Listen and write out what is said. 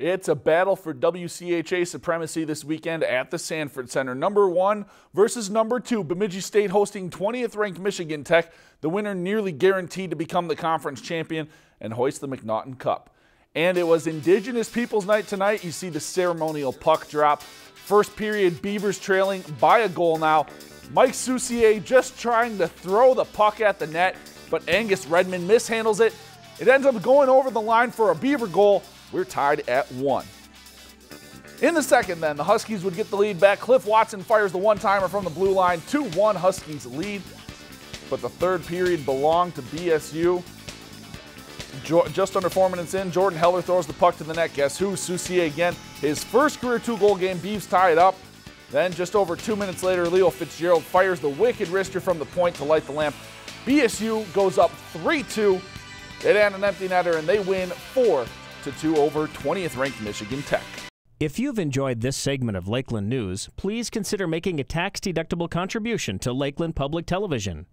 It's a battle for WCHA supremacy this weekend at the Sanford Center. Number one versus number two. Bemidji State hosting 20th ranked Michigan Tech. The winner nearly guaranteed to become the conference champion and hoist the McNaughton Cup. And it was Indigenous Peoples Night tonight. You see the ceremonial puck drop. First period, Beavers trailing by a goal now. Mike Soucier just trying to throw the puck at the net, but Angus Redmond mishandles it. It ends up going over the line for a Beaver goal. We're tied at one. In the second, then, the Huskies would get the lead back. Cliff Watson fires the one timer from the blue line. 2 1 Huskies lead. But the third period belonged to BSU. just under four minutes in, Jordan Heller throws the puck to the net. Guess who? Soucier again. His first career two goal game. Beavs tie it up. Then, just over two minutes later, Leo Fitzgerald fires the wicked wrister from the point to light the lamp. BSU goes up 3 2. They add an empty netter and they win 4 to 2 over 20th ranked Michigan Tech. If you've enjoyed this segment of Lakeland News, please consider making a tax-deductible contribution to Lakeland Public Television.